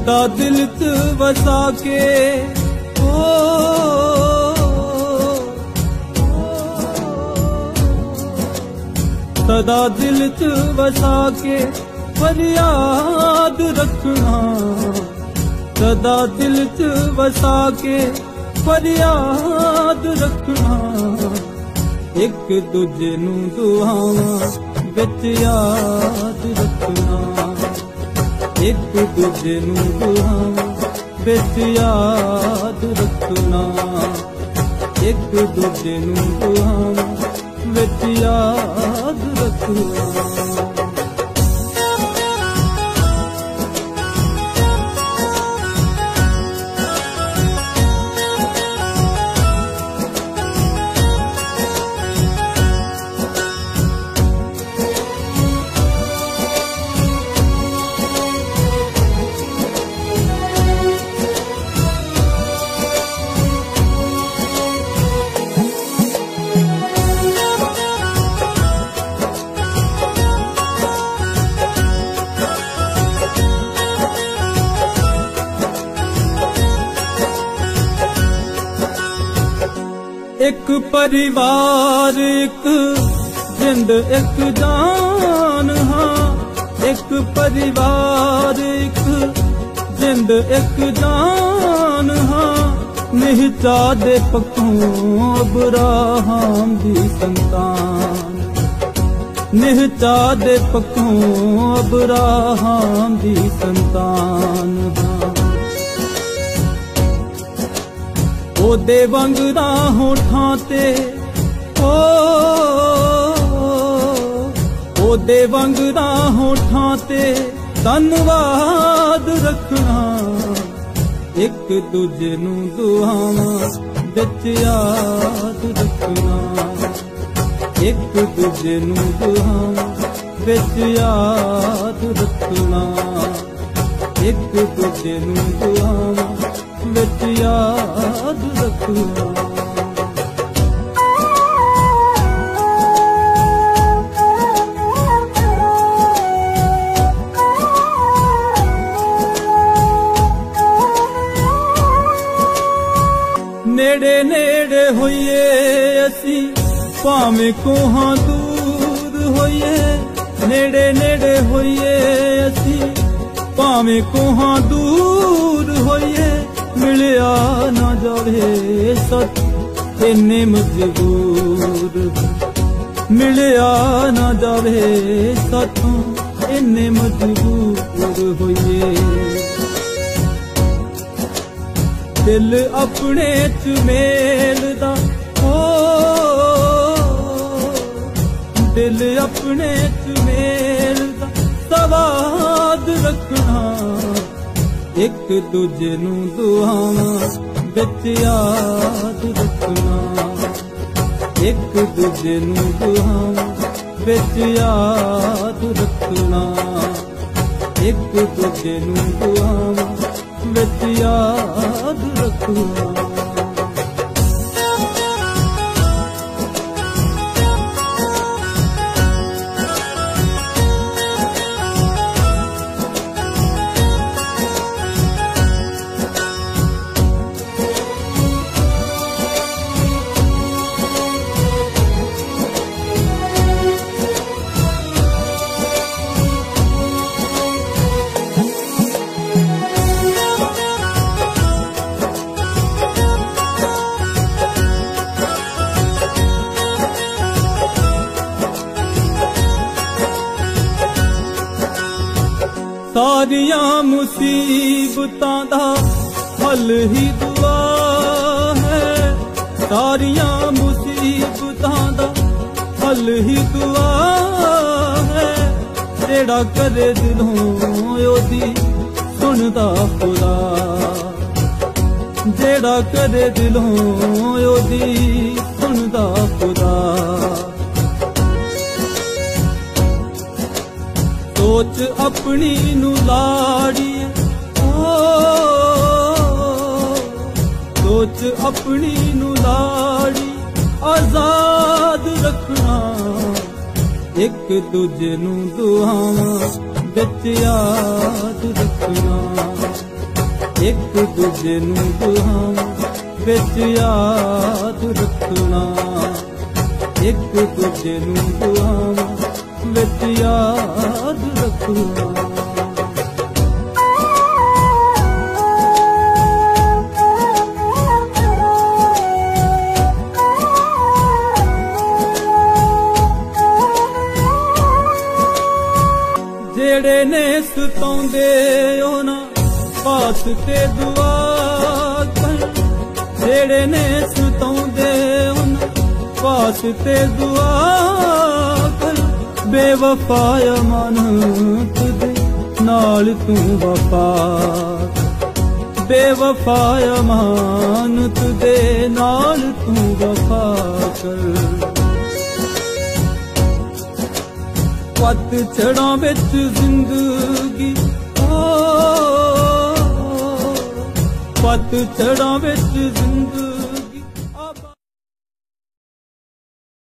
ਸਦਾ ਦਿਲ 'ਚ ਵਸਾ ਕੇ। ਓ ਸਦਾ ਦਿਲ 'ਚ ਵਸਾ ਕੇ ਫਰਿਆਦ ਰੱਖਣਾ। ਸਦਾ ਦਿਲ 'ਚ ਵਸਾ ਕੇ ਫਰਿਆਦ ਰੱਖਣਾ। ਇੱਕ ਦੂਜੇ ਨੂੰ ਦੁਆਵਾਂ ਵਿੱਚ ਯਾਦ ਇੱਕ ਦੂਜੇ ਨੂੰ ਦੁਆਵਾਂ ਵਿੱਚ ਯਾਦ ਰੱਖਣਾ। ਇੱਕ ਦੂਜੇ ਨੂੰ ਦੁਆਵਾਂ ਵਿੱਚ ਯਾਦ ਰੱਖਣਾ। ਇੱਕ ਪਰਿਵਾਰ, ਇੱਕ ਜਿੰਦ, ਇੱਕ ਜਾਨ, ਹਾਂ। ਇੱਕ ਪਰਿਵਾਰ, ਇੱਕ ਜਿੰਦ, ਇੱਕ ਜਾਨ, ਹਾਂ। ਨਿਹਚਾ ਦੇ ਪੱਖੋਂ ਅਬਰਾਹਮ ਦੀ ਸੰਤਾਨ। ਨਿਹਚਾ ਦੇ ਪੱਖੋਂ ਅਬਰਾਹਮ ਦੀ ਸੰਤਾਨ, ਹਾਂ। ਉਹਦੇ ਵੰਗਦਾ ਹੋਠਾਂ ਤੇ ਓ, ਉਹਦੇ ਵੰਗਦਾ ਹੋਠਾਂ ਤੇ ਧੰਨਵਾਦ ਰੱਖਣਾ। ਇੱਕ ਦੂਜੇ ਨੂੰ ਦੁਆਵਾਂ ਵਿੱਚ ਯਾਦ ਰੱਖਣਾ। ਇੱਕ ਦੂਜੇ ਨੂੰ ਦੁਆਵਾਂ ਵਿੱਚ ਯਾਦ ਰੱਖਣਾ। ਇੱਕ ਦੂਜੇ ਨੂੰ ਦੁਆਵਾਂ ਵਿੱਚ ਯਾਦ ਰੱਖਣਾ। ਭਾਵੇਂ ਕੋਹਾਂ ਦੂਰ ਹੋਈਏ, ਨੇੜੇ ਨੇੜੇ ਹੋਈਏ ਅਸੀਂ। ਭਾਵੇਂ ਕੋਹਾਂ ਦੂਰ ਹੋਈਏ, ਮਿਲਿਆ ਨਾ ਜਾਵੇ ਸਤ ਇੰਨੇ ਮਜਬੂਰ ਮਿਲਿਆ ਨਾ ਜਾਵੇ ਸਾਥੋਂ ਇੰਨੇ ਮਜਬੂਰ ਹੋਈਏ। ਦਿਲ ਆਪਣੇ ਚ ਮੇਲਦਾ ਓ ਦਿਲ ਆਪਣੇ ਚ ਮੇਲਦਾ, ਸਵਾਦ ਰੱਖਣਾ। ਇੱਕ ਦੂਜੇ ਨੂੰ ਦੁਆਵਾਂ ਵਿੱਚ ਯਾਦ ਰੱਖਣਾ। ਇੱਕ ਦੂਜੇ ਨੂੰ ਦੁਆਵਾਂ ਵਿੱਚ ਯਾਦ ਰੱਖਣਾ। ਇੱਕ ਦੂਜੇ ਨੂੰ ਦੁਆਵਾਂ ਵਿੱਚ ਯਾਦ ਰੱਖਣਾ। ਸਾਰੀਆਂ ਮੁਸੀਬਤਾਂ ਦਾ ਹੱਲ ਹੀ ਦੁਆ ਹੈ। ਸਾਰੀਆਂ ਮੁਸੀਬਤਾਂ ਦਾ ਹੱਲ ਹੀ ਦੁਆ ਹੈ। ਜਿਹੜਾ ਕਰੇ ਦਿਲੋਂ ਉਹਦੀ ਸੁਣਦਾ ਖੁਦਾ ਜਿਹੜਾ ਕਰੇ ਦਿਲੋਂ ਉਹਦੀ ਸੁਣਦਾ ਖੁਦਾ ਸੋਚ ਆਪਣੀ ਨੂੰ ਲਾੜੀ। ਓ, ਸੋਚ ਆਪਣੀ ਨੂੰ ਲਾੜੀ, ਆਜ਼ਾਦ ਰੱਖਣਾ। ਇੱਕ ਦੂਜੇ ਨੂੰ ਦੁਆਵਾਂ ਵਿੱਚ ਯਾਦ ਰੱਖਣਾ। ਇੱਕ ਦੂਜੇ ਨੂੰ ਦੁਆਵਾਂ ਵਿੱਚ ਯਾਦ ਰੱਖਣਾ। ਇੱਕ ਦੂਜੇ ਨੂੰ ਦੁਆਵਾਂ ਵਿੱਚ ਯਾਦ ਜਿਹੜੇ ਨੇ ਸਤਾਉਂਦੇ ਉਹਨਾਂ ਪਾਸ ਤੇ ਦੁਆ ਕਰ। ਜਿਹੜੇ ਨੇ ਸਤਾਉਂਦੇ ਉਹਨਾਂ ਪਾਸ ਤੇ ਦੁਆ ਕਰ। ਬੇਵਫਾ ਅਮਾਨਤ ਦੇ ਨਾਲ ਤੂੰ ਵਫਾ। ਬੇਵਫਾ ਅਮਾਨਤ ਦੇ ਨਾਲ ਤੂੰ ਵਫਾ ਕਰ। ਪੱਤ ਛੜਾਂ ਵਿੱਚ ਜ਼ਿੰਦਗੀ, ਓ। ਛੜਾਂ ਵਿੱਚ ਜ਼ਿੰਦਗੀ।